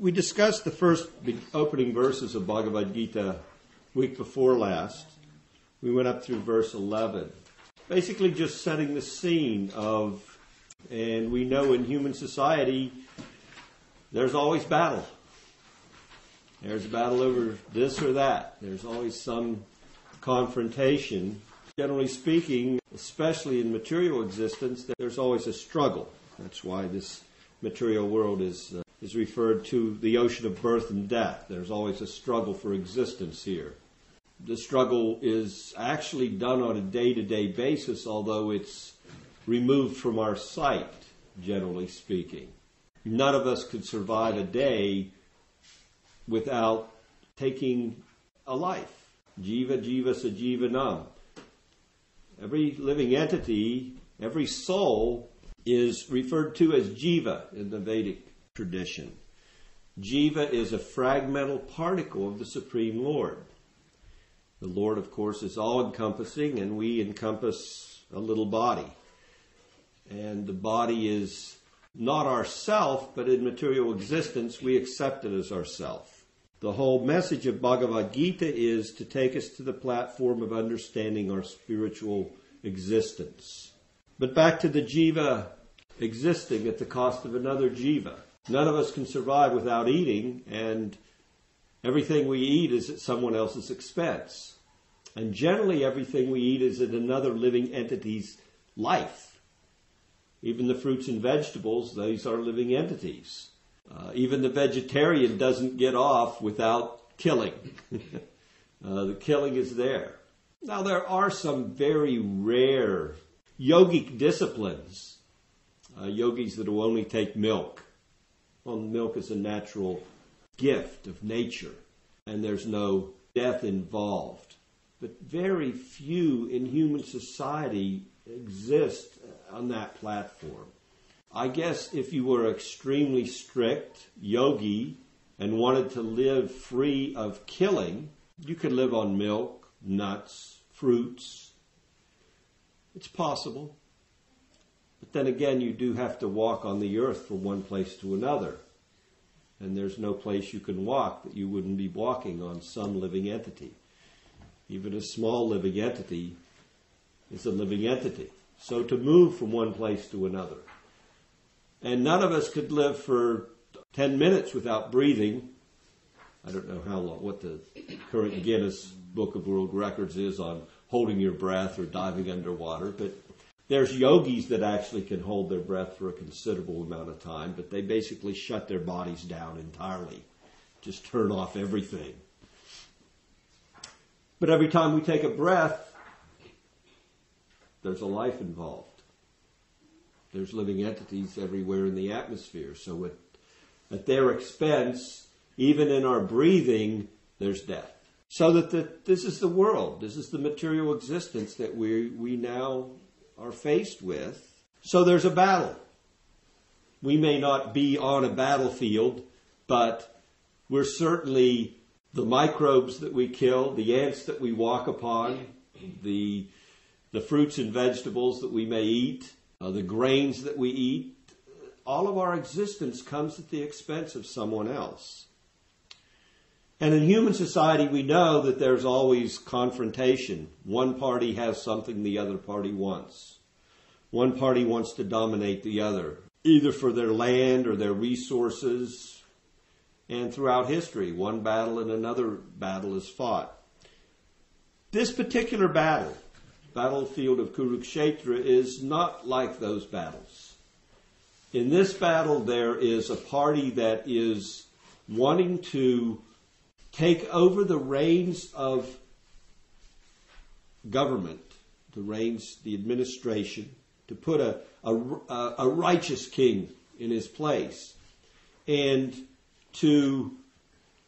We discussed the first opening verses of Bhagavad Gita week before last. We went up through verse 11. Basically, just setting the scene of, and we know in human society, there's always battle. There's a battle over this or that. There's always some confrontation. Generally speaking, especially in material existence, there's always a struggle. That's why this material world is, uh, is referred to the ocean of birth and death. There's always a struggle for existence here. The struggle is actually done on a day to day basis, although it's removed from our sight, generally speaking. None of us could survive a day without taking a life. Jiva, jiva, sajiva, nam. Every living entity, every soul is referred to as jiva in the Vedic tradition. Jiva is a fragmental particle of the Supreme Lord. The Lord, of course, is all encompassing, and we encompass a little body. And the body is not ourself, but in material existence, we accept it as ourself. The whole message of Bhagavad Gita is to take us to the platform of understanding our spiritual existence. But back to the jiva existing at the cost of another jiva. None of us can survive without eating, and everything we eat is at someone else's expense. And generally, everything we eat is at another living entity's life. Even the fruits and vegetables, these are living entities. Uh, even the vegetarian doesn't get off without killing. uh, the killing is there. Now, there are some very rare yogic disciplines, uh, yogis that will only take milk. Well, milk is a natural gift of nature, and there's no death involved. But very few in human society exist on that platform. I guess if you were extremely strict yogi and wanted to live free of killing, you could live on milk, nuts, fruits. It's possible. But then again, you do have to walk on the earth from one place to another. And there's no place you can walk that you wouldn't be walking on some living entity. Even a small living entity is a living entity. So to move from one place to another and none of us could live for 10 minutes without breathing. I don't know how long, what the current Guinness Book of World Records is on holding your breath or diving underwater, but there's yogis that actually can hold their breath for a considerable amount of time, but they basically shut their bodies down entirely. Just turn off everything. But every time we take a breath, there's a life involved. There's living entities everywhere in the atmosphere. So at, at their expense, even in our breathing, there's death. So that the, this is the world. This is the material existence that we, we now are faced with. So there's a battle. We may not be on a battlefield, but we're certainly the microbes that we kill, the ants that we walk upon, the, the fruits and vegetables that we may eat, uh, the grains that we eat, all of our existence comes at the expense of someone else. And in human society, we know that there's always confrontation. One party has something the other party wants. One party wants to dominate the other, either for their land or their resources. And throughout history, one battle and another battle is fought. This particular battle battlefield of Kurukshetra is not like those battles. In this battle, there is a party that is wanting to take over the reins of government, the reins, the administration, to put a, a, a righteous king in his place, and to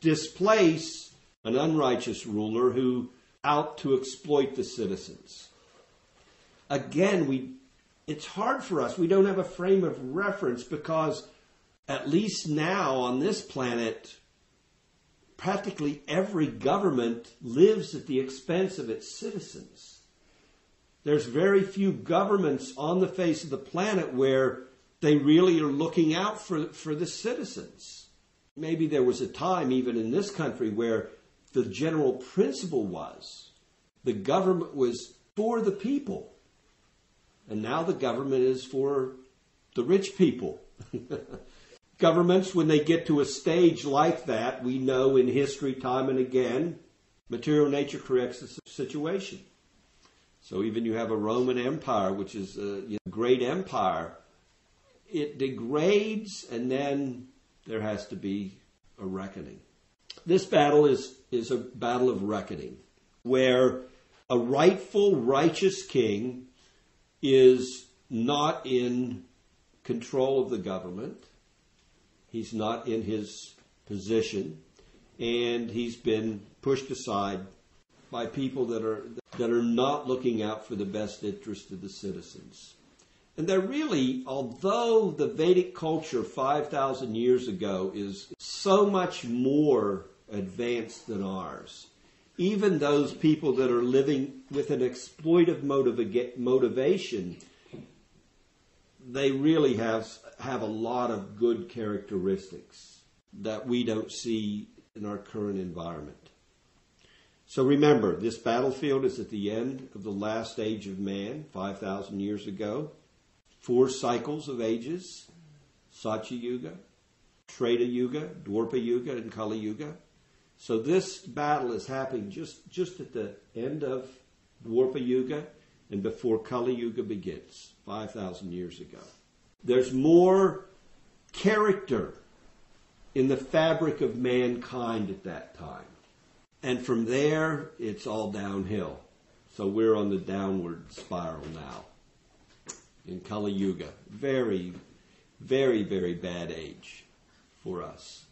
displace an unrighteous ruler who out to exploit the citizens again, we, it's hard for us. We don't have a frame of reference because at least now on this planet, practically every government lives at the expense of its citizens. There's very few governments on the face of the planet where they really are looking out for, for the citizens. maybe there was a time even in this country where the general principle was the government was for the people. And now the government is for the rich people. Governments, when they get to a stage like that, we know in history time and again, material nature corrects the situation. So even you have a Roman Empire, which is a you know, great empire, it degrades and then there has to be a reckoning. This battle is, is a battle of reckoning where a rightful, righteous king is not in control of the government. He's not in his position, and he's been pushed aside by people that are that are not looking out for the best interest of the citizens. And they're really, although the Vedic culture 5,000 years ago is so much more advanced than ours, even those people that are living with an exploitive motiva- motivation, they really have, have a lot of good characteristics that we don't see in our current environment. So remember, this battlefield is at the end of the last age of man, 5,000 years ago. Four cycles of ages Satya Yuga, Treta Yuga, Dwapara Yuga, and Kali Yuga. So this battle is happening just, just at the end of Dwapara Yuga and before Kali Yuga begins, 5,000 years ago. There's more character in the fabric of mankind at that time. And from there, it's all downhill. So we're on the downward spiral now in Kali Yuga. Very, very, very bad age for us.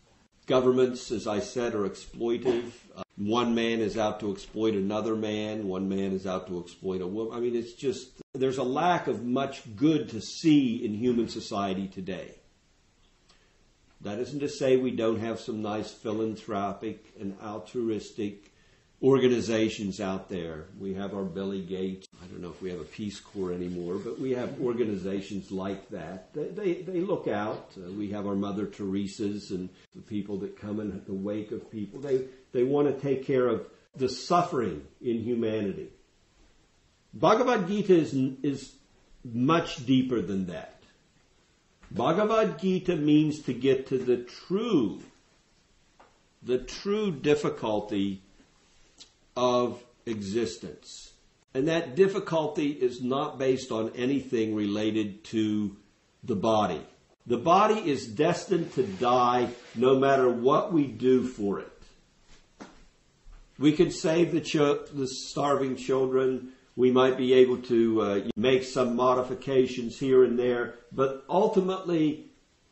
Governments, as I said, are exploitive. One man is out to exploit another man. One man is out to exploit a woman. I mean, it's just, there's a lack of much good to see in human society today. That isn't to say we don't have some nice philanthropic and altruistic organizations out there. We have our Billy Gates. I don't know if we have a Peace Corps anymore, but we have organizations like that. They, they, they look out. Uh, we have our Mother Teresa's and the people that come in the wake of people. They, they want to take care of the suffering in humanity. Bhagavad Gita is, is much deeper than that. Bhagavad Gita means to get to the true, the true difficulty of existence. And that difficulty is not based on anything related to the body. The body is destined to die no matter what we do for it. We could save the, ch- the starving children. We might be able to uh, make some modifications here and there, but ultimately,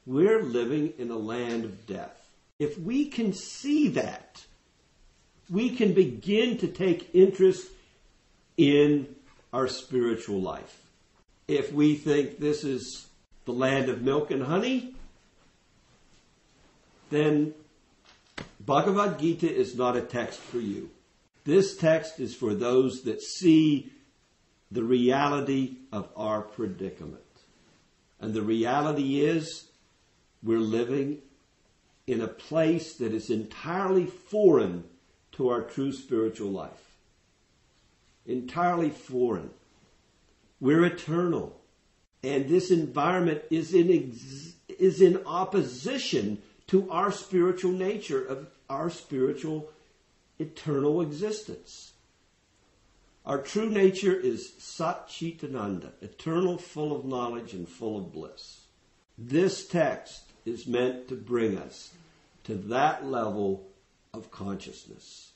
we're living in a land of death. If we can see that, we can begin to take interest in our spiritual life. If we think this is the land of milk and honey, then Bhagavad Gita is not a text for you. This text is for those that see the reality of our predicament. And the reality is we're living in a place that is entirely foreign to our true spiritual life. Entirely foreign. We're eternal. And this environment is in, ex- is in opposition to our spiritual nature of our spiritual eternal existence. Our true nature is Sat Chitananda, eternal, full of knowledge and full of bliss. This text is meant to bring us to that level of consciousness.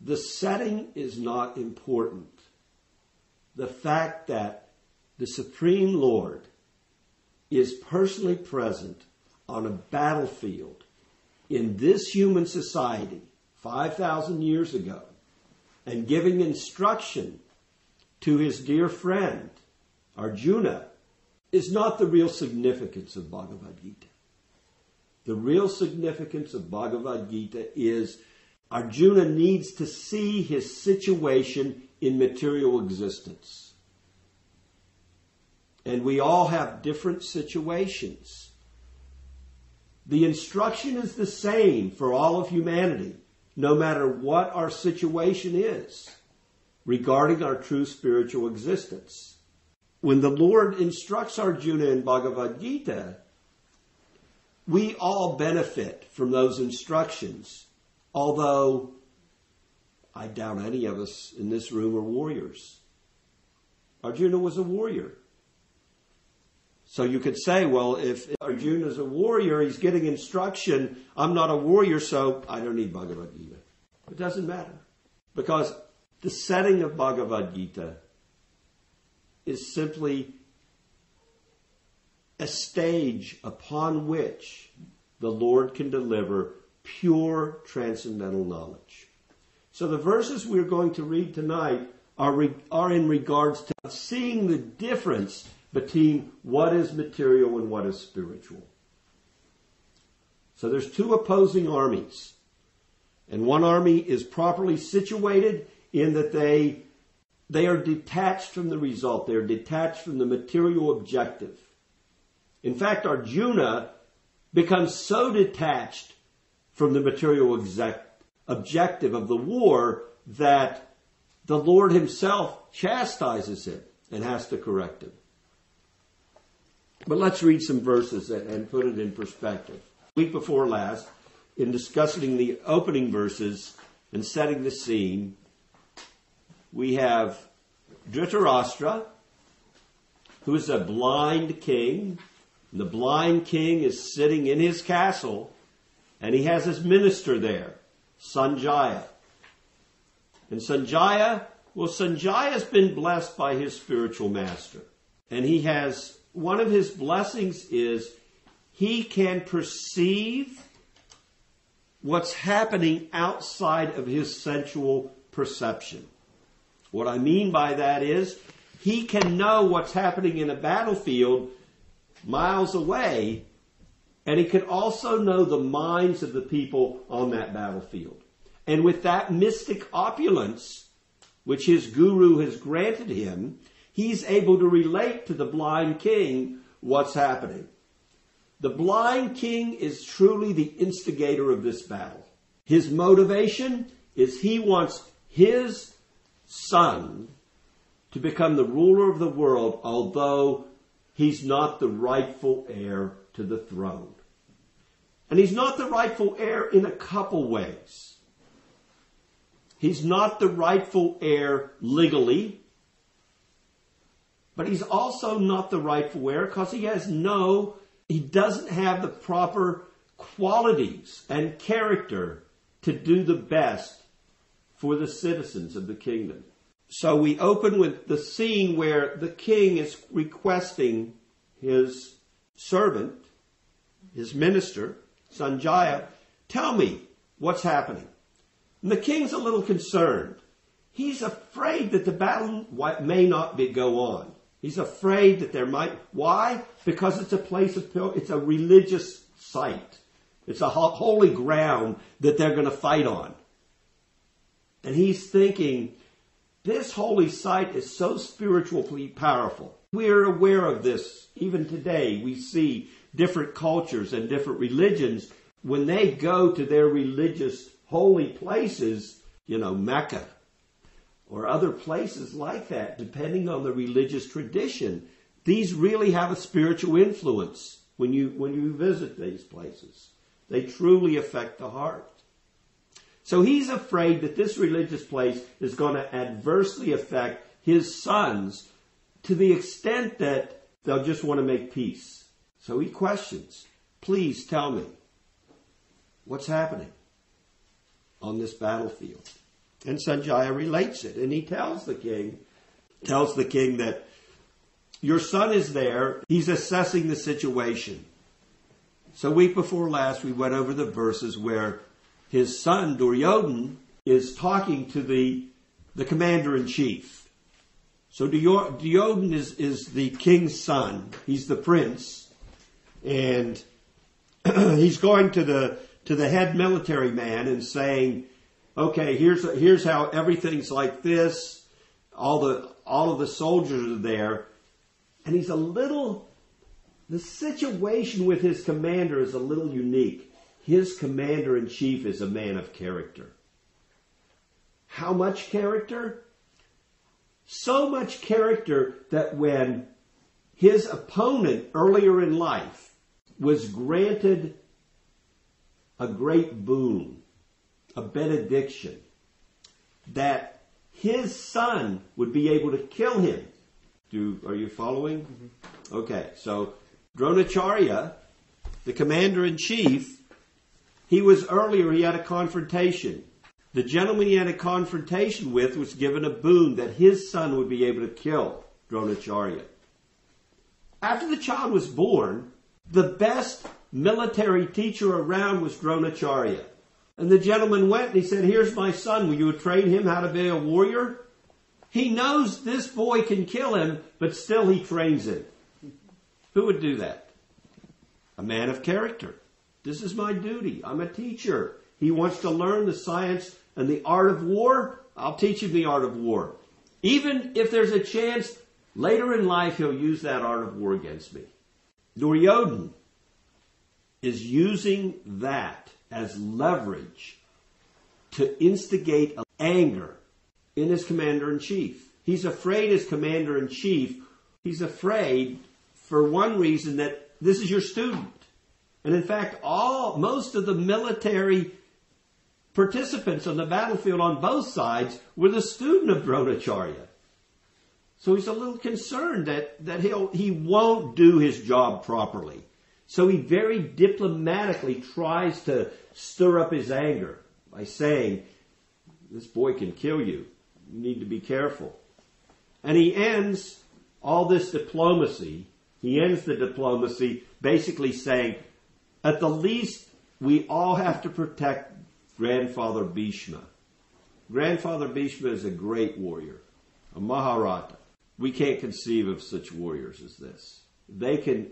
The setting is not important. The fact that the Supreme Lord is personally present on a battlefield in this human society 5,000 years ago and giving instruction to his dear friend Arjuna is not the real significance of Bhagavad Gita. The real significance of Bhagavad Gita is Arjuna needs to see his situation in material existence. And we all have different situations. The instruction is the same for all of humanity, no matter what our situation is regarding our true spiritual existence. When the Lord instructs Arjuna in Bhagavad Gita, we all benefit from those instructions, although I doubt any of us in this room are warriors. Arjuna was a warrior. So you could say, well, if Arjuna is a warrior, he's getting instruction. I'm not a warrior, so I don't need Bhagavad Gita. It doesn't matter. Because the setting of Bhagavad Gita is simply a stage upon which the Lord can deliver pure transcendental knowledge. So the verses we're going to read tonight are, re- are in regards to seeing the difference between what is material and what is spiritual. So there's two opposing armies. And one army is properly situated in that they, they are detached from the result. They are detached from the material objective. In fact, Arjuna becomes so detached from the material exec- objective of the war that the Lord himself chastises him and has to correct him. But let's read some verses and put it in perspective. Week before last, in discussing the opening verses and setting the scene, we have Dhritarashtra, who is a blind king. The blind king is sitting in his castle, and he has his minister there, Sanjaya. And Sanjaya, well, Sanjaya's been blessed by his spiritual master. And he has, one of his blessings is he can perceive what's happening outside of his sensual perception. What I mean by that is he can know what's happening in a battlefield miles away, and he can also know the minds of the people on that battlefield. And with that mystic opulence, which his guru has granted him, he's able to relate to the blind king what's happening. The blind king is truly the instigator of this battle. His motivation is he wants his son to become the ruler of the world, although he's not the rightful heir to the throne. And he's not the rightful heir in a couple ways. He's not the rightful heir legally, but he's also not the rightful heir because he has no he doesn't have the proper qualities and character to do the best for the citizens of the kingdom. So we open with the scene where the king is requesting his servant, his minister, Sanjaya, tell me what's happening. And the king's a little concerned. He's afraid that the battle may not be, go on. He's afraid that there might, why? Because it's a place of, it's a religious site. It's a holy ground that they're going to fight on. And he's thinking, this holy site is so spiritually powerful. We're aware of this. Even today, we see different cultures and different religions. When they go to their religious holy places, you know, Mecca, or other places like that, depending on the religious tradition. These really have a spiritual influence when you, when you visit these places. They truly affect the heart. So he's afraid that this religious place is going to adversely affect his sons to the extent that they'll just want to make peace. So he questions, please tell me what's happening on this battlefield. And Sanjaya relates it, and he tells the king, tells the king that your son is there. He's assessing the situation. So week before last, we went over the verses where his son Duryodhan is talking to the the commander in chief. So Duryodhan is is the king's son. He's the prince, and he's going to the to the head military man and saying, okay, here's here's how everything's like this. All the all of the soldiers are there, and he's a little The situation with his commander is a little unique. His commander in chief is a man of character. How much character? So much character that when his opponent earlier in life was granted a great boon, a benediction, that his son would be able to kill him. Do, are you following? Mm-hmm. Okay, so Dronacharya, the commander in chief, he was earlier, he had a confrontation. The gentleman he had a confrontation with was given a boon that his son would be able to kill Dronacharya. After the child was born, the best military teacher around was Dronacharya. And the gentleman went and he said, Here's my son. Will you train him how to be a warrior? He knows this boy can kill him, but still he trains him. Who would do that? A man of character. This is my duty. I'm a teacher. He wants to learn the science and the art of war. I'll teach him the art of war. Even if there's a chance later in life he'll use that art of war against me. Duryodhan is using that as leverage to instigate anger in his commander in chief. He's afraid as commander in chief, he's afraid for one reason that this is your student. And in fact, all, most of the military participants on the battlefield on both sides were the student of Dronacharya. So he's a little concerned that, that he'll, he won't do his job properly. So he very diplomatically tries to stir up his anger by saying, this boy can kill you. You need to be careful. And he ends all this diplomacy he ends the diplomacy basically saying, at the least, we all have to protect grandfather Bhishma. Grandfather Bhishma is a great warrior, a Maharatha. We can't conceive of such warriors as this. They can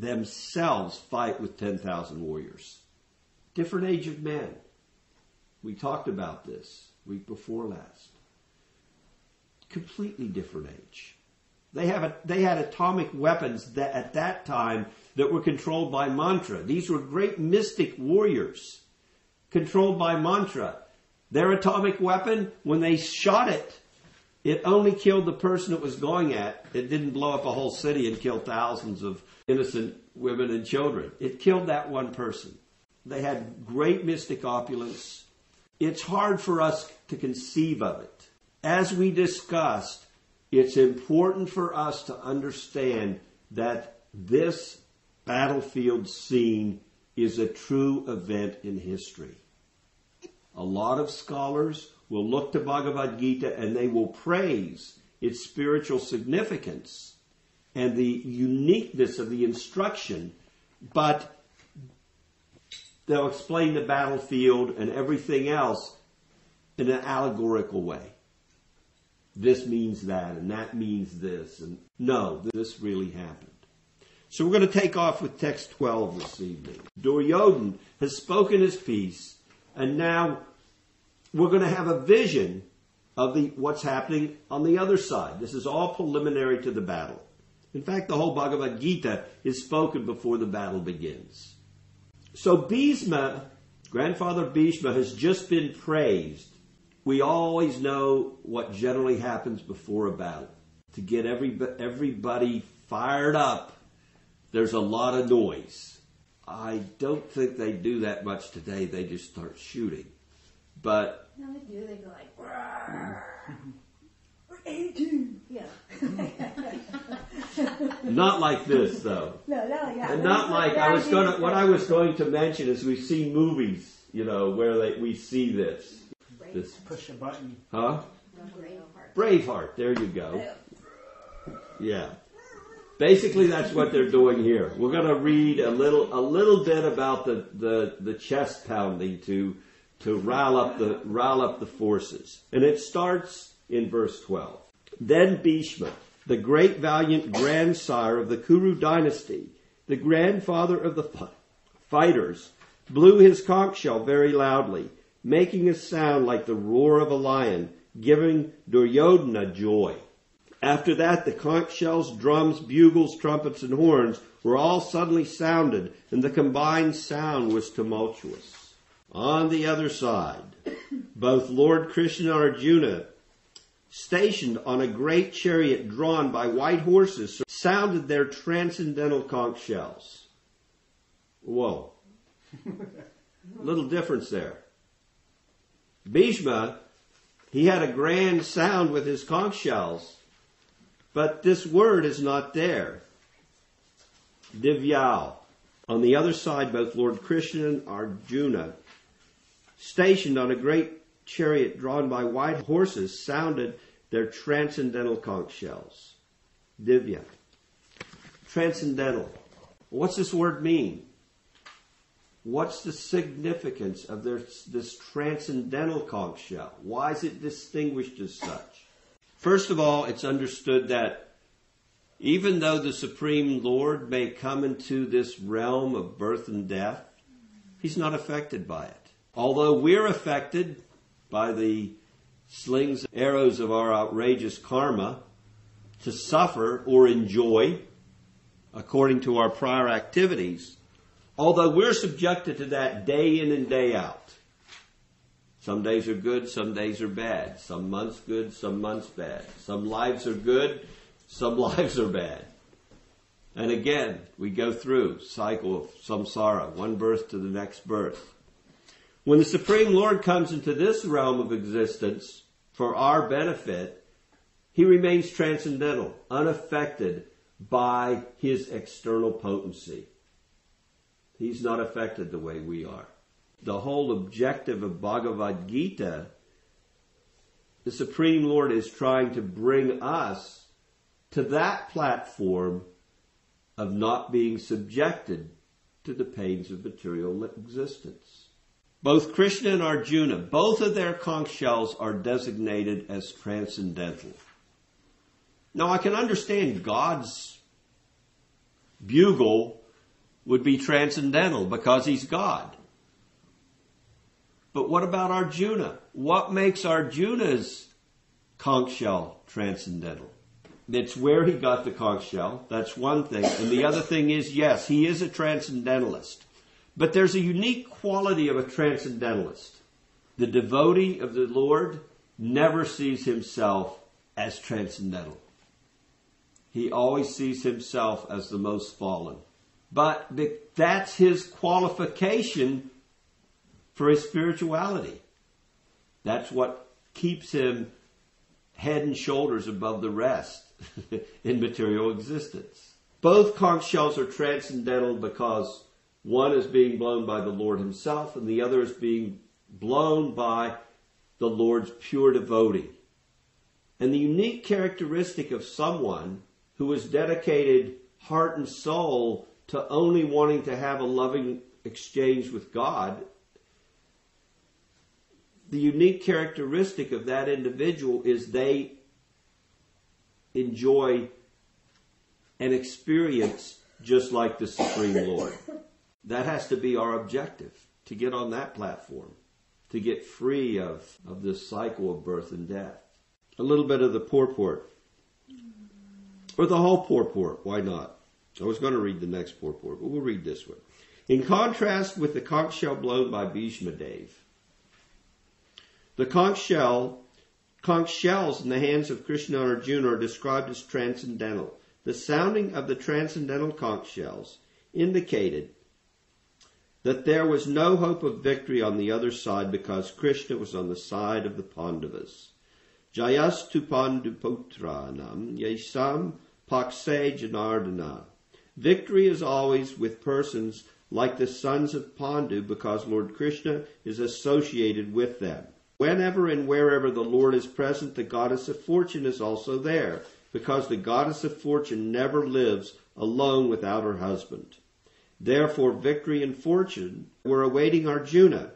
themselves fight with 10,000 warriors. Different age of men. We talked about this week before last. Completely different age. They have a, they had atomic weapons that at that time that were controlled by mantra. These were great mystic warriors controlled by mantra. Their atomic weapon, when they shot it, it only killed the person it was going at. It didn't blow up a whole city and kill thousands of innocent women and children. It killed that one person. They had great mystic opulence. It's hard for us to conceive of it. As we discussed, it's important for us to understand that this battlefield scene is a true event in history. A lot of scholars will look to Bhagavad Gita and they will praise its spiritual significance and the uniqueness of the instruction, but they'll explain the battlefield and everything else in an allegorical way this means that and that means this. And no, this really happened. So we're going to take off with text 12 this evening. Duryodhan has spoken his piece, and now we're going to have a vision of the, what's happening on the other side. This is all preliminary to the battle. In fact, the whole Bhagavad Gita is spoken before the battle begins. So Bhishma, grandfather Bhishma, has just been praised we always know what generally happens before a battle. To get every, everybody fired up, there's a lot of noise. I don't think they do that much today. They just start shooting. But. No, they do. They go like, We're 82. Yeah. not like this, though. No, not like that. And not like I was going to. What I was going to mention is we've seen movies, you know, where they, we see this this. Push a button. Huh? Braveheart. Braveheart. There you go. Yeah. Basically, that's what they're doing here. We're going to read a little, a little bit about the, the, the chest pounding to, to rile up the, rile up the forces. And it starts in verse 12. Then Bhishma, the great valiant grandsire of the Kuru dynasty, the grandfather of the fighters, blew his conch shell very loudly making a sound like the roar of a lion, giving Duryodhana joy. After that, the conch shells, drums, bugles, trumpets, and horns were all suddenly sounded, and the combined sound was tumultuous. On the other side, both Lord Krishna and Arjuna, stationed on a great chariot drawn by white horses, sounded their transcendental conch shells. Whoa. Little difference there. Bhishma, he had a grand sound with his conch shells, but this word is not there. Divyau. On the other side, both Lord Krishna and Arjuna, stationed on a great chariot drawn by white horses, sounded their transcendental conch shells. Divya. Transcendental. What's this word mean? What's the significance of this, this transcendental conch shell? Why is it distinguished as such? First of all, it's understood that even though the Supreme Lord may come into this realm of birth and death, he's not affected by it. Although we're affected by the slings, arrows of our outrageous karma to suffer or enjoy according to our prior activities, although we're subjected to that day in and day out. Some days are good, some days are bad. Some months good, some months bad. Some lives are good, some lives are bad. And again, we go through cycle of samsara, one birth to the next birth. When the Supreme Lord comes into this realm of existence for our benefit, he remains transcendental, unaffected by his external potency. He's not affected the way we are. The whole objective of Bhagavad Gita, the Supreme Lord is trying to bring us to that platform of not being subjected to the pains of material existence. Both Krishna and Arjuna, both of their conch shells are designated as transcendental. Now I can understand God's bugle would be transcendental because he's God. But what about Arjuna? What makes Arjuna's conch shell transcendental? It's where he got the conch shell. That's one thing. And the other thing is, yes, he is a transcendentalist. But there's a unique quality of a transcendentalist. The devotee of the Lord never sees himself as transcendental. He always sees himself as the most fallen. But that's his qualification for his spirituality. That's what keeps him head and shoulders above the rest in material existence. Both conch shells are transcendental because one is being blown by the Lord himself, and the other is being blown by the Lord's pure devotee. And the unique characteristic of someone who is dedicated heart and soul to only wanting to have a loving exchange with God, the unique characteristic of that individual is they enjoy an experience just like the Supreme Lord. That has to be our objective to get on that platform, to get free of, of this cycle of birth and death. A little bit of the purport. Or the whole purport, why not? I was going to read the next purport, but we'll read this one. In contrast with the conch shell blown by Bhishma Dev, the conch shell, conch shells in the hands of Krishna and Arjuna are described as transcendental. The sounding of the transcendental conch shells indicated that there was no hope of victory on the other side because Krishna was on the side of the Pandavas. Jayastu Panduputranam Yesam Pakse Janardana. Victory is always with persons like the sons of Pandu because Lord Krishna is associated with them. Whenever and wherever the Lord is present, the goddess of fortune is also there because the goddess of fortune never lives alone without her husband. Therefore, victory and fortune were awaiting Arjuna,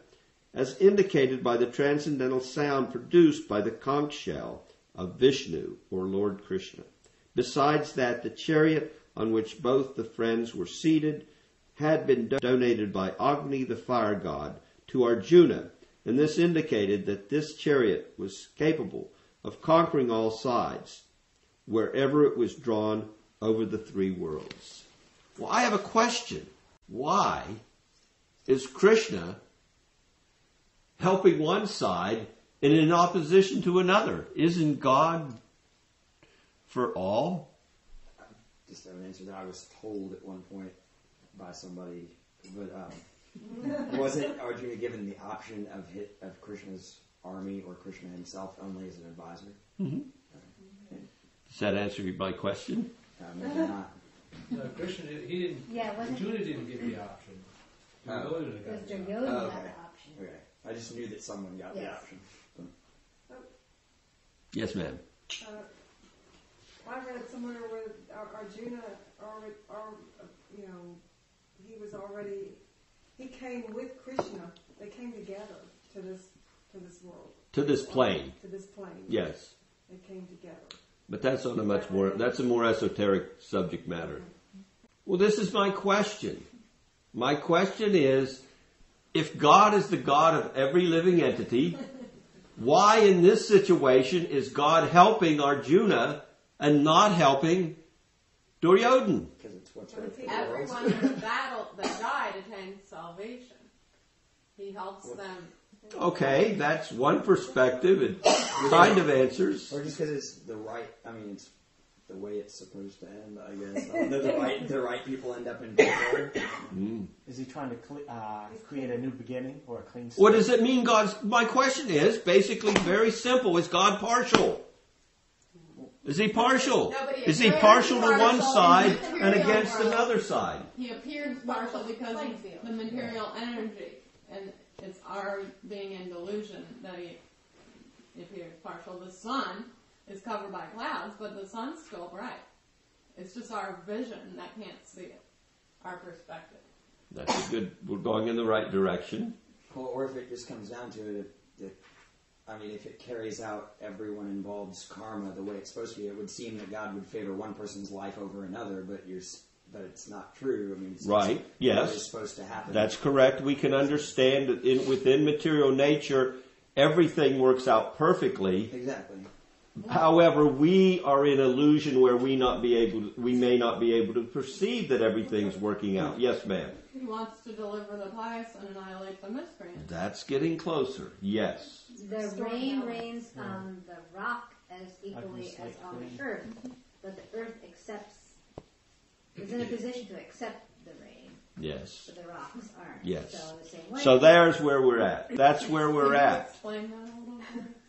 as indicated by the transcendental sound produced by the conch shell of Vishnu or Lord Krishna. Besides that, the chariot on which both the friends were seated had been donated by Agni, the fire god, to Arjuna, and this indicated that this chariot was capable of conquering all sides. wherever it was drawn over the three worlds. Well, I have a question. Why is Krishna helping one side and in opposition to another? Isn't God for all? I just have an answer that I was told at one point by somebody, but um, wasn't Arjuna given the option of hit of Krishna's army or Krishna himself only as an advisor? Does that answer my question? Uh, maybe not. No, Krishna, did- he didn't, Yeah, wasn't Arjuna didn't get the option. Oh. Duryodhana It was got the option. Duryodhana Oh, got okay. the option. Okay, I just knew that someone got the Yes. option. Yes, ma'am. Uh, I read somewhere where Ar- Arjuna, already, ar- uh, you know, he was already, he came with Krishna. They came together to this to this world, To this plane, to this plane. yes. They came together. But that's on a much more, that's a more esoteric subject matter. Well, this is my question. My question is, if God is the God of every living entity, why in this situation is God helping Arjuna and not helping Duryodhan? Because it's what's But right if for the world. Everyone in the battle that died attained salvation. He helps them. Okay, that's one perspective. It kind of answers. Or just because it's the right, I mean, it's the way it's supposed to end, I guess. I know, the right, the right people end up in control. Is he trying to cle uh, create a new beginning or a clean slate? What does it mean God's, my question is basically very simple. Is God partial? Is he partial? No, he Is he partial to one side and against world. another side? He appears partial because of field. the material energy, and it's our being in delusion that he appears partial. The sun is covered by clouds, but the sun's still bright. It's just our vision that can't see it, our perspective. That's a good, we're going in the right direction. Well, or if it just comes down to it, if, if, I mean, if it carries out everyone involved's karma the way it's supposed to be, it would seem that God would favor one person's life over another, but you're, but it's not true. I mean, it's Right, just yes. What is supposed to happen? That's correct. We can understand that in, within material nature, everything works out perfectly. exactly. However, we are in illusion where we not be able, to, we may not be able to perceive that everything's working out. Yes, ma'am. He wants to deliver the pious and annihilate the miscreants. That's getting closer. Yes. The rain down. rains on the rock as equally as on the earth, but the earth accepts, is in a position to accept the rain, Yes. but the rocks aren't. Yes. So the same way. So there's where we're at. That's where we're at. Explain that a little bit.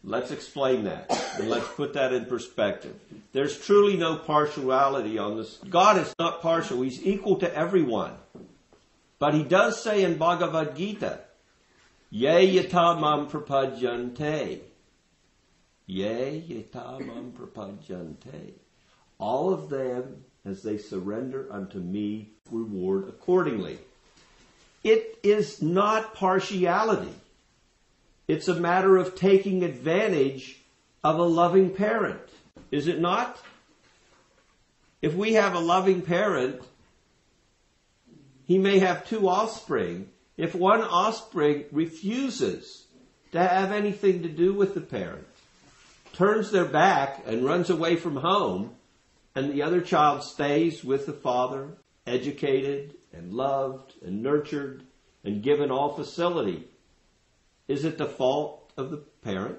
Let's explain that and let's put that in perspective. There's truly no partiality on this. God is not partial. He's equal to everyone. But he does say in Bhagavad Gita, Ye yatamam prapadyante. Ye yatamam prapadyante. All of them, as they surrender unto me, reward accordingly. It is not partiality. It's a matter of taking advantage of a loving parent. Is it not? If we have a loving parent, he may have two offspring. If one offspring refuses to have anything to do with the parent, turns their back and runs away from home, and the other child stays with the father, educated and loved and nurtured and given all facility, is it the fault of the parent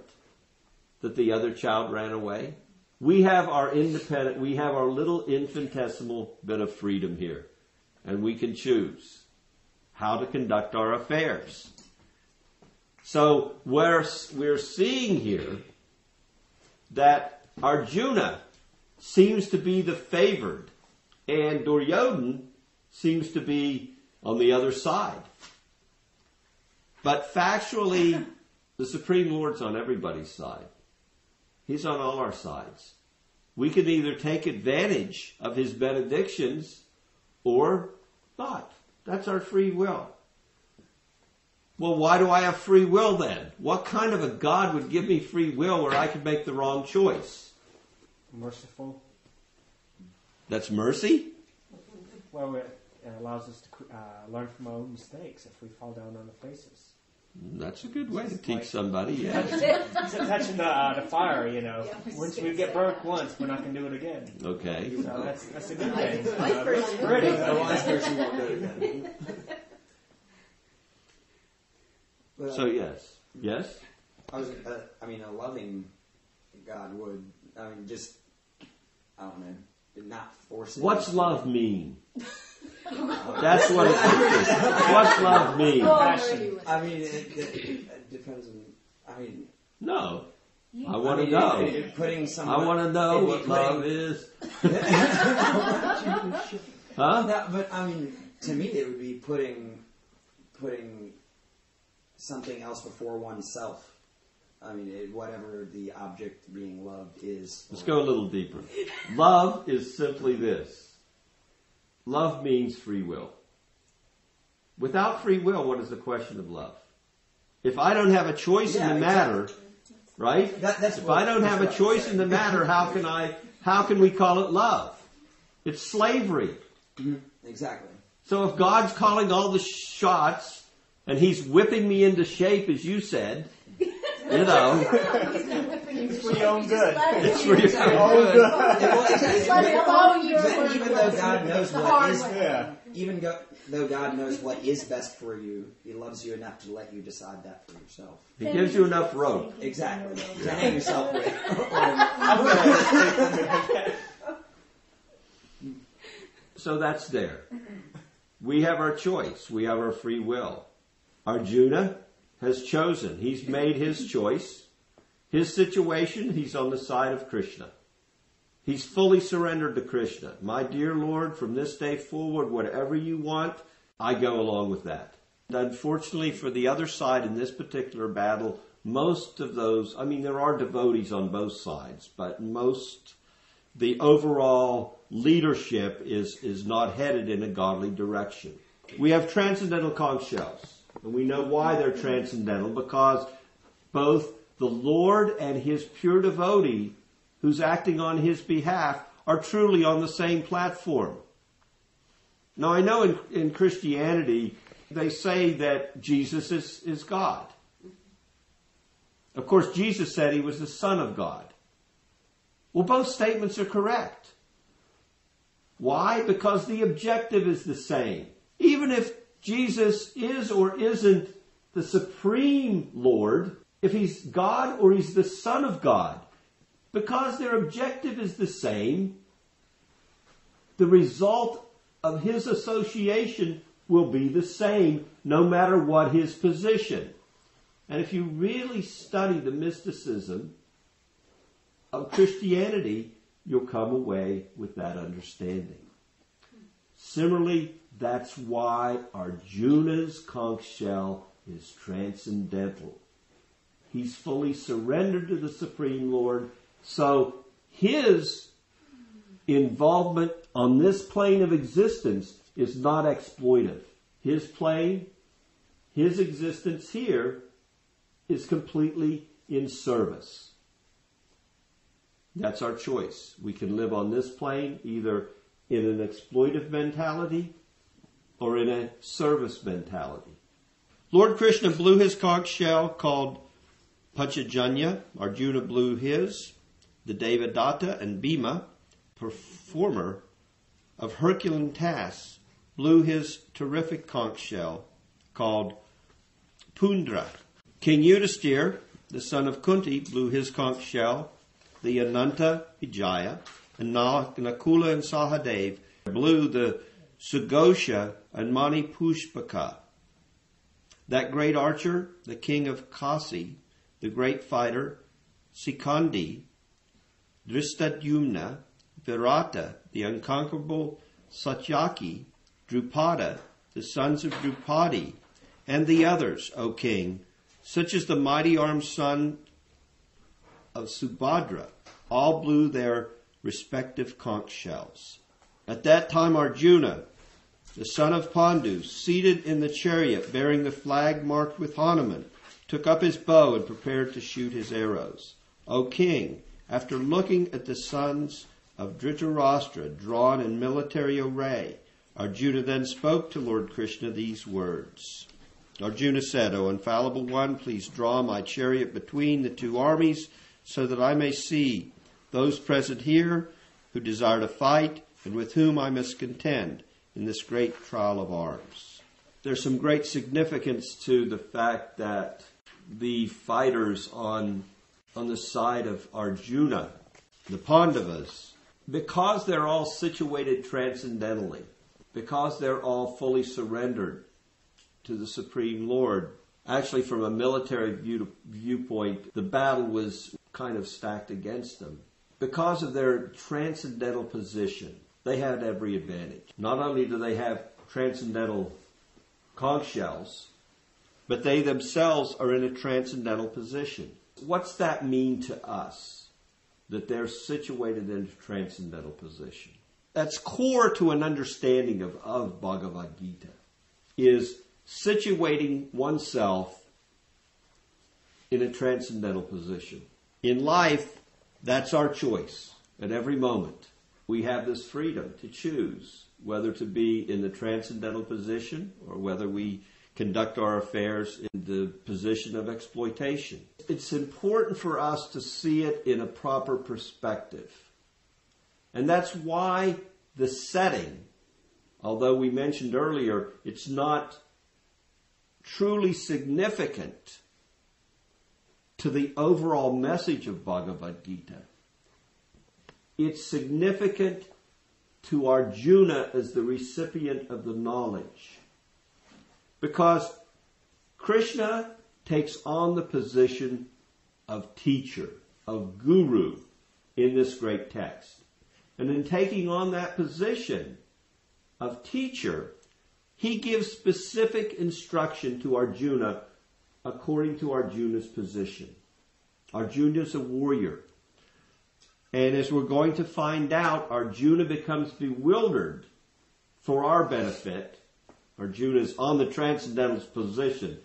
that the other child ran away? We have our independent, we have our little infinitesimal bit of freedom here, and we can choose how to conduct our affairs. So we're, we're seeing here that Arjuna seems to be the favored, and Duryodhan seems to be on the other side. But factually, the Supreme Lord's on everybody's side. He's on all our sides. We can either take advantage of his benedictions or not. That's our free will. Well, why do I have free will then? What kind of a God would give me free will where I could make the wrong choice? merciful. That's mercy? Well, it, allows us to uh, learn from our own mistakes if we fall down on the faces. That's a good way to teach somebody. Yeah. It's touching the, uh, the fire, you know. Once we get burnt once, we're not going to do it again. Okay. So that's, that's a good thing. Wise Uh, looks pretty. The wise person won't do it again. But, So yes, yes. I was, uh, I mean, a loving God would, I mean, just, I don't know, not force it. What's love mean? That's what it is. What's love mean? Passion. I mean, it, it, it depends on, I mean, No. I I want to know. it- it- putting someone. I want to know it'd what love is. Huh? No, but I mean, to me, it would be putting putting something else before oneself. I mean, it, whatever the object being loved is. Let's go a little deeper. Love is simply this. Love means free will. Without free will, what is the question of love? If I don't have a choice in Yeah, the matter, right? That, that's If I don't have a choice in the matter, how can I, how can we call it love? It's slavery. Mm-hmm. Exactly. So if God's calling all the shots and He's whipping me into shape, as you said, you know, It's for your own good. it's for your Yeah, well, exactly. let it follow you But where even though God knows The what hard is, way. Yeah. even go, though God knows what is best for you, He loves you enough to let you decide that for yourself. He gives you enough rope. Exactly. To hang yourself with. So that's there. We have our choice. We have our free will. Arjuna has chosen. He's made his choice. His situation, he's on the side of Krishna. He's fully surrendered to Krishna. My dear Lord, from this day forward, whatever you want, I go along with that. Unfortunately, for the other side in this particular battle, most of those, I mean, there are devotees on both sides, but most, the overall leadership is, is not headed in a godly direction. We have transcendental conch shells, and we know why they're transcendental because both the Lord and his pure devotee who's acting on his behalf are truly on the same platform. Now I know in, in Christianity they say that Jesus is, is God. Of course, Jesus said he was the Son of God. Well, both statements are correct. Why? Because the objective is the same. Even if Jesus is or isn't the supreme Lord, if he's God or he's the Son of God, because their objective is the same, the result of his association will be the same no matter what his position. And if you really study the mysticism of Christianity, you'll come away with that understanding. Similarly, that's why Arjuna's conch shell is transcendental. He's fully surrendered to the Supreme Lord, so his involvement on this plane of existence is not exploitive. His plane, his existence here is completely in service. That's our choice. We can live on this plane either in an exploitive mentality or in a service mentality. Lord Krishna blew his conch shell called Panchajanya. Arjuna blew his. The Devadatta and Bhima, performer of Herculean tasks, blew his terrific conch shell called Pundra. King Yudhisthira, the son of Kunti, blew his conch shell, the Ananta Vijaya, and Na- Nakula and Sahadev blew the Sugosha and Manipushpaka. That great archer, the king of Kasi, the great fighter, Sikandi, Dristadyumna, Virata, the unconquerable Satyaki, Drupada, the sons of Drupadi, and the others, O king, such as the mighty armed son of Subhadra, all blew their respective conch shells. At that time Arjuna, the son of Pandu, seated in the chariot bearing the flag marked with Hanuman, took up his bow and prepared to shoot his arrows. O king, after looking at the sons of Dhritarashtra drawn in military array, Arjuna then spoke to Lord Krishna these words. Arjuna said, O infallible one, please draw my chariot between the two armies so that I may see those present here who desire to fight and with whom I must contend in this great trial of arms. There's some great significance to the fact that the fighters on, on the side of Arjuna, the Pandavas, because they're all situated transcendentally, because they're all fully surrendered to the Supreme Lord, actually from a military view, viewpoint, the battle was kind of stacked against them. Because of their transcendental position, they had every advantage. Not only do they have transcendental conch shells, but they themselves are in a transcendental position. What's that mean to us? That they're situated in a transcendental position. That's core to an understanding of, of Bhagavad Gita, is situating oneself in a transcendental position. In life, that's our choice at every moment. We have this freedom to choose whether to be in the transcendental position or whether we conduct our affairs in the position of exploitation. It's important for us to see it in a proper perspective. And that's why the setting, although we mentioned earlier, it's not truly significant to the overall message of Bhagavad Gita. It's significant to Arjuna as the recipient of the knowledge. Because Krishna takes on the position of teacher, of guru in this great text. And in taking on that position of teacher, he gives specific instruction to Arjuna according to Arjuna's position. Arjuna is a warrior. And as we're going to find out, Arjuna becomes bewildered for our benefit. Arjuna is on the transcendental position.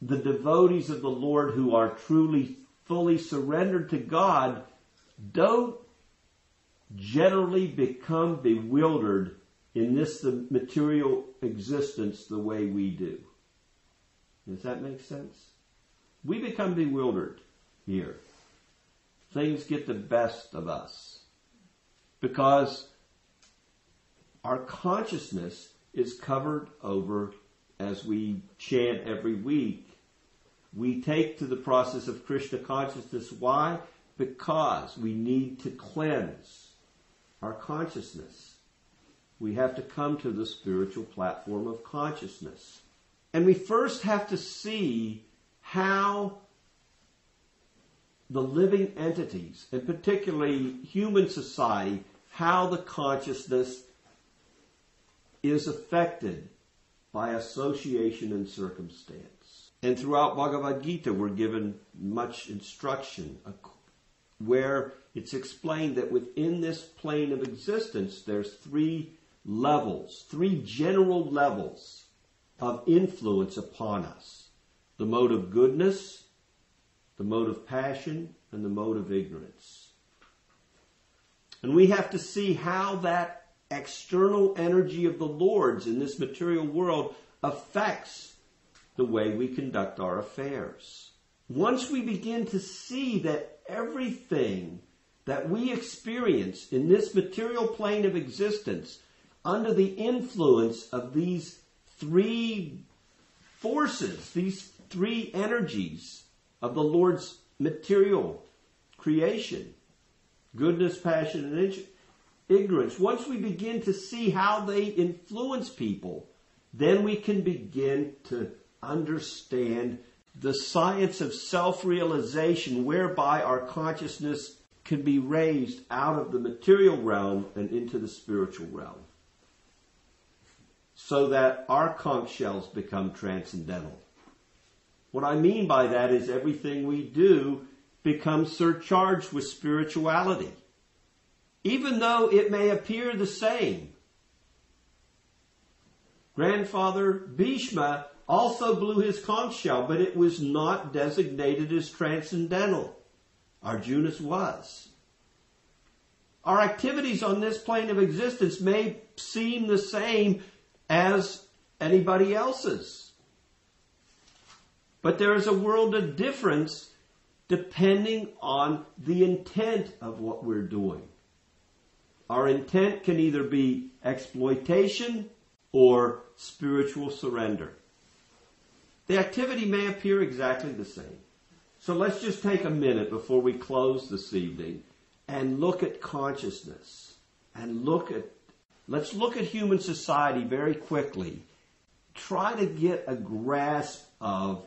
The devotees of the Lord who are truly fully surrendered to God don't generally become bewildered in this material existence the way we do. Does that make sense? We become bewildered here. Things get the best of us because our consciousness is covered over as we chant every week. We take to the process of Krishna consciousness. Why? Because we need to cleanse our consciousness we have to come to the spiritual platform of consciousness. And we first have to see how the living entities, and particularly human society, how the consciousness is affected by association and circumstance. And throughout Bhagavad Gita, we're given much instruction where it's explained that within this plane of existence, there's three levels, three general levels of influence upon us. The mode of goodness, the mode of passion, and the mode of ignorance. And we have to see how that external energy of the Lord's in this material world affects the way we conduct our affairs. Once we begin to see that everything that we experience in this material plane of existence under the influence of these three forces, these three energies of the Lord's material creation goodness, passion, and ignorance. Once we begin to see how they influence people, then we can begin to understand the science of self realization whereby our consciousness can be raised out of the material realm and into the spiritual realm so that our conch shells become transcendental. What I mean by that is everything we do becomes surcharged with spirituality. Even though it may appear the same. Grandfather Bhishma also blew his conch shell, but it was not designated as transcendental. Arjuna's was. Our activities on this plane of existence may seem the same as anybody else's. But there is a world of difference depending on the intent of what we're doing. Our intent can either be exploitation or spiritual surrender. The activity may appear exactly the same. So let's just take a minute before we close this evening and look at consciousness and look at, let's look at human society very quickly. Try to get a grasp of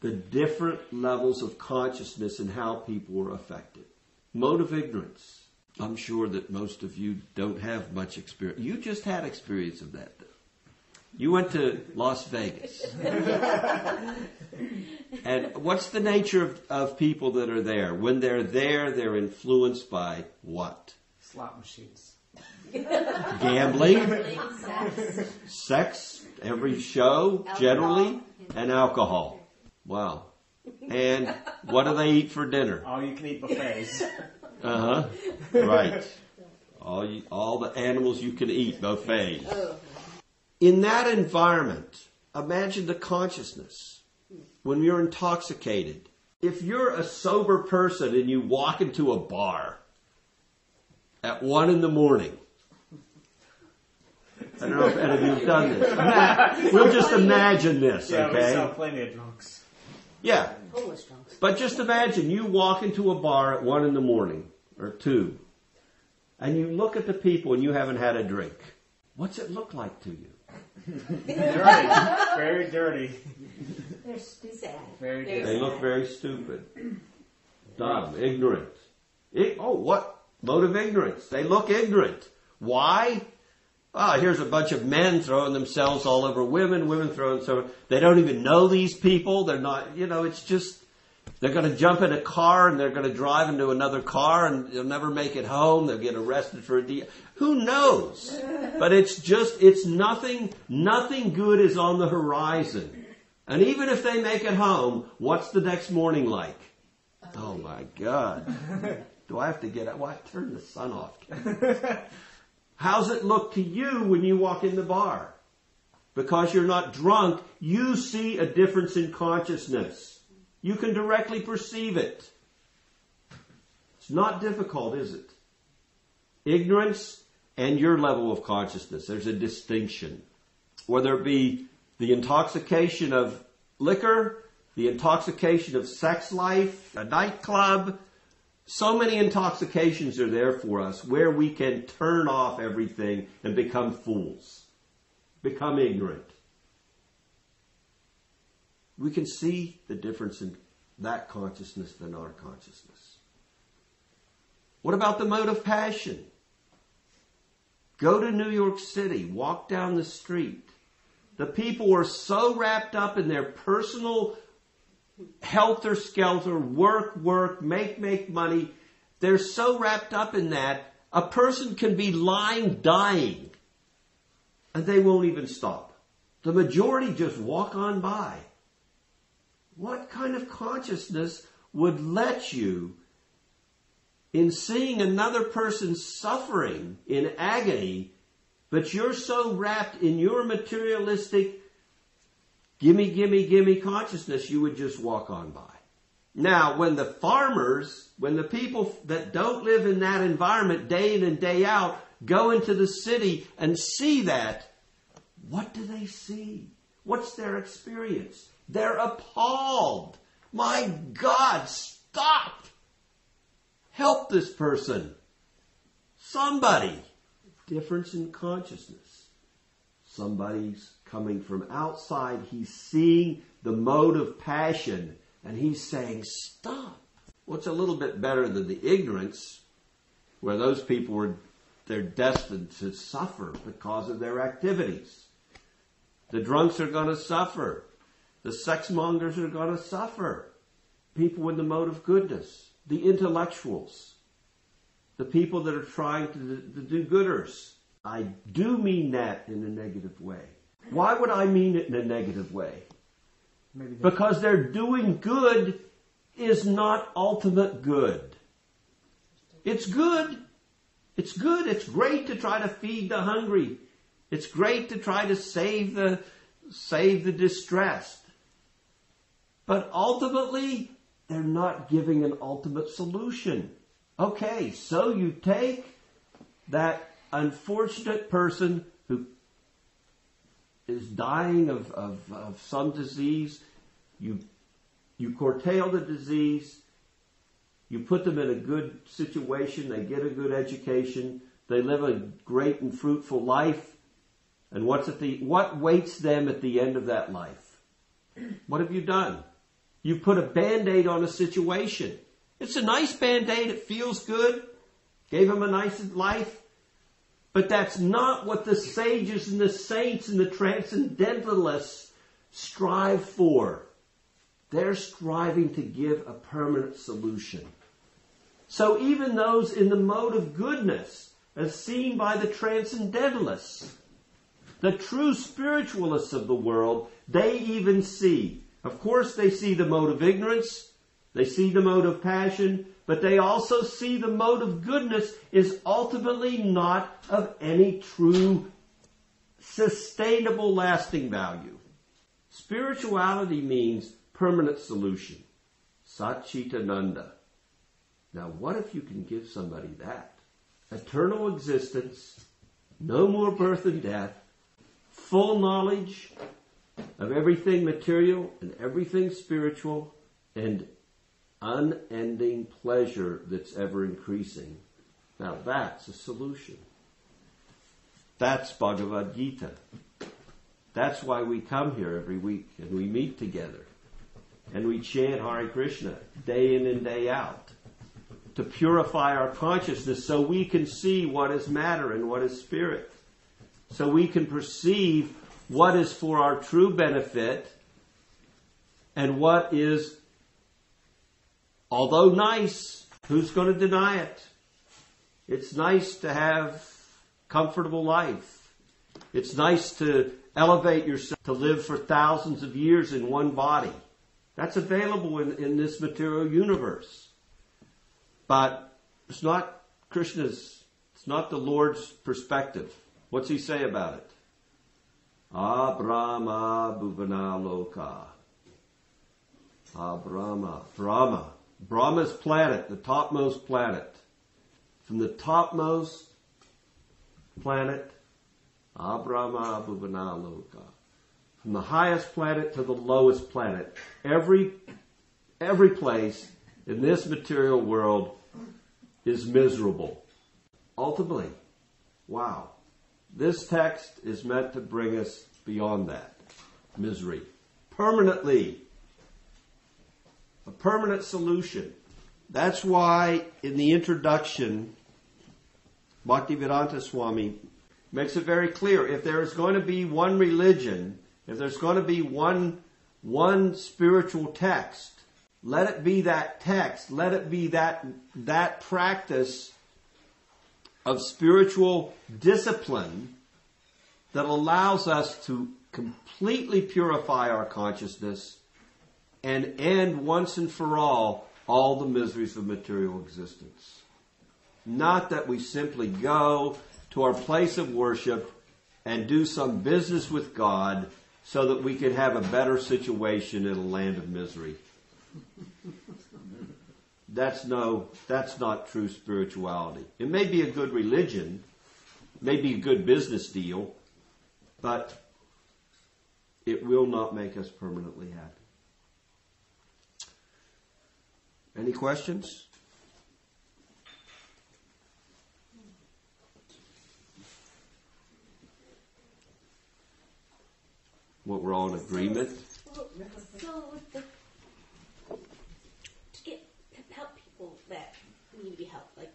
the different levels of consciousness and how people are affected. Mode of ignorance. I'm sure that most of you don't have much experience. You just had experience of that. Though. You went to Las Vegas. and what's the nature of, of people that are there? When they're there, they're influenced by what? Slot machines. Gambling, Sex. sex, every show, generally, and alcohol. Wow. And what do they eat for dinner? All you can eat buffets. Uh huh. Right. All you, all the animals you can eat, buffets. In that environment, imagine the consciousness when you're intoxicated. If you're a sober person and you walk into a bar at one in the morning, I don't know if any of you have done this. Ima- We'll just imagine this, yeah, we saw okay? plenty of drunks. Yeah. Homeless drunks. But just imagine you walk into a bar at one in the morning or two, and you look at the people and you haven't had a drink. What's it look like to you? Dirty. Very dirty. They're stupid. Very dirty. They look very stupid, dumb, ignorant. I- oh, what mode of ignorance? They look ignorant. Why? Ah, here's a bunch of men throwing themselves all over women, women throwing so they don't even know these people. They're not, you know, it's just they're going to jump in a car and they're going to drive into another car and they'll never make it home. They'll get arrested for a D. Who knows? But it's just, it's nothing, nothing good is on the horizon. And even if they make it home, what's the next morning like? Oh my God. Do I have to get up? Why turn the sun off? How's it look to you when you walk in the bar? Because you're not drunk, you see a difference in consciousness. You can directly perceive it. It's not difficult, is it? Ignorance and your level of consciousness. There's a distinction. Whether it be the intoxication of liquor, the intoxication of sex life, a nightclub, so many intoxications are there for us where we can turn off everything and become fools, become ignorant. We can see the difference in that consciousness than our consciousness. What about the mode of passion? Go to New York City, walk down the street. The people are so wrapped up in their personal helter skelter, work, work, make, make money. They're so wrapped up in that, a person can be lying, dying, and they won't even stop. The majority just walk on by. What kind of consciousness would let you, in seeing another person suffering in agony, but you're so wrapped in your materialistic gimme, gimme, gimme consciousness, you would just walk on by. Now, when the farmers, when the people that don't live in that environment day in and day out go into the city and see that, what do they see? What's their experience? They're appalled. My God, stop! Help this person. Somebody. Difference in consciousness. Somebody's coming from outside. He's seeing the mode of passion and he's saying, stop. It's a little bit better than the ignorance where those people were, they're destined to suffer because of their activities. The drunks are going to suffer. The sex mongers are going to suffer. People in the mode of goodness. The intellectuals. The people that are trying to, to do gooders. I do mean that in a negative way. Why would I mean it in a negative way? Because they're doing good is not ultimate good. It's good. It's good. It's great to try to feed the hungry. It's great to try to save the, save the distressed. But ultimately, they're not giving an ultimate solution. Okay, so you take that unfortunate person who is dying of, of, of some disease, you, you curtail the disease, you put them in a good situation, they get a good education, they live a great and fruitful life, and what's at the, what waits them at the end of that life? What have you done? You've put a band-aid on a situation. It's a nice band-aid, it feels good, gave them a nice life, but that's not what the sages and the saints and the transcendentalists strive for. They're striving to give a permanent solution. So even those in the mode of goodness, as seen by the transcendentalists, the true spiritualists of the world, they even see. Of course, they see the mode of ignorance, they see the mode of passion, but they also see the mode of goodness is ultimately not of any true sustainable lasting value. Spirituality means permanent solution. Satchitananda. Now what if you can give somebody that? Eternal existence, no more birth and death, full knowledge of everything material and everything spiritual, and unending pleasure that's ever increasing. Now that's a solution. That's Bhagavad Gita. That's why we come here every week and we meet together and we chant Hare Krishna day in and day out to purify our consciousness so we can see what is matter and what is spirit. So we can perceive what is for our true benefit and what is Although nice, who's going to deny it? It's nice to have comfortable life. It's nice to elevate yourself to live for thousands of years in one body. That's available in, in this material universe. But it's not Krishna's, it's not the Lord's perspective. What's he say about it? Ah Brahma Bhuvana Loka. Ah Brahma. Brahma. Brahma's planet, the topmost planet. From the topmost planet, Abrahma Bhuvanaloka. From the highest planet to the lowest planet. Every, every place in this material world is miserable. Ultimately, wow. This text is meant to bring us beyond that misery. Permanently a permanent solution. That's why in the introduction, Bhaktivedanta Swami makes it very clear if there is going to be one religion, if there's going to be one, one spiritual text, let it be that text, let it be that, that practice of spiritual discipline that allows us to completely purify our consciousness and end once and for all all the miseries of material existence. Not that we simply go to our place of worship and do some business with God so that we can have a better situation in a land of misery. That's no, that's not true spirituality. It may be a good religion, may be a good business deal, but it will not make us permanently happy. Any questions? What we're all in agreement? So with the, to get help people that need to be helped, like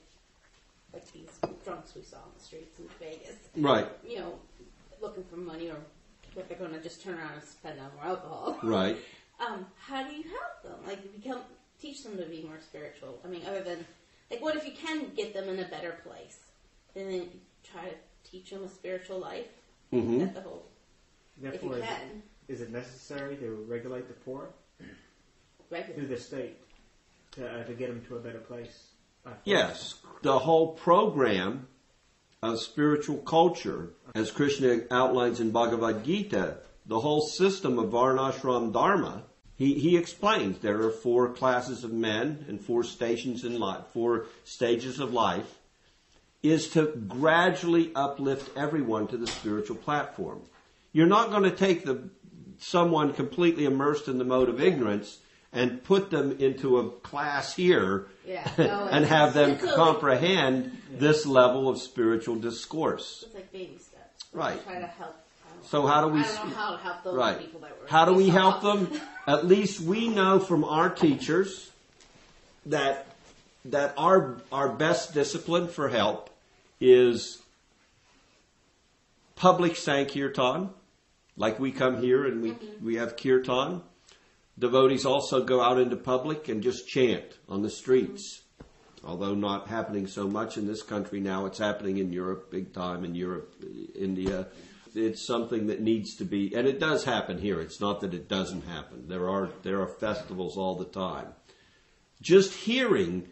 like these drunks we saw on the streets in Vegas, Right, you know, looking for money or what they're going to just turn around and spend on more alcohol. right. Um, how do you help them? Like become teach them to be more spiritual. I mean, other than like, what if you can get them in a better place, and then try to teach them a spiritual life? Mm-hmm. That's the whole. Therefore, if is you it, can, is it necessary to regulate the poor regular. through the state to, uh, to get them to a better place? Yes, the whole program of spiritual culture, as Krishna outlines in Bhagavad Gita, the whole system of Varnashram Dharma, He, he explains there are four classes of men and four stations in life, four stages of life, is to gradually uplift everyone to the spiritual platform. You're not going to take the someone completely immersed in the mode of ignorance and put them into a class here Yeah, no, and have them comprehend this level of spiritual discourse. It's like baby steps. Right. Try to help. So how do we I how help Right. people that were. How do we help them? At least we know from our teachers that that our our best discipline for help is public sankirtan, like we come here and we mm-hmm. we have kirtan. Devotees also go out into public and just chant on the streets. Mm-hmm. Although not happening so much in this country now, it's happening in Europe big time in Europe, uh, India. It's something that needs to be, and it does happen here. It's not that it doesn't happen. There are there are festivals all the time. Just hearing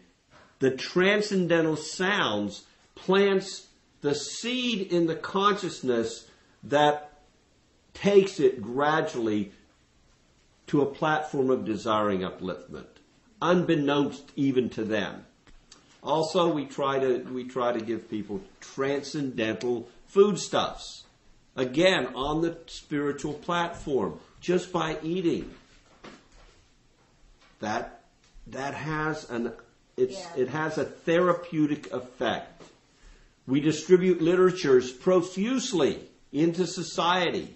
the transcendental sounds plants the seed in the consciousness that takes it gradually to a platform of desiring upliftment, unbeknownst even to them. Also, we try to we try to give people transcendental foodstuffs. Again, on the spiritual platform, just by eating. That that has an it's Yeah. it has a therapeutic effect. We distribute literatures profusely into society.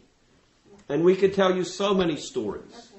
And we could tell you so many stories.